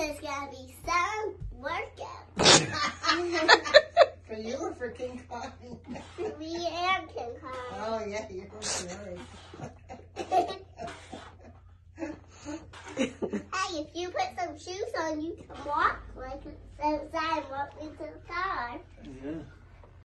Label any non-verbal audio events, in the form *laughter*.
there's gonna be some workout. For you or for King Kong? *laughs* Me and King Kong. Oh, yeah, you're right. Hey, if you put some shoes on, you can walk like outside and walk into the car.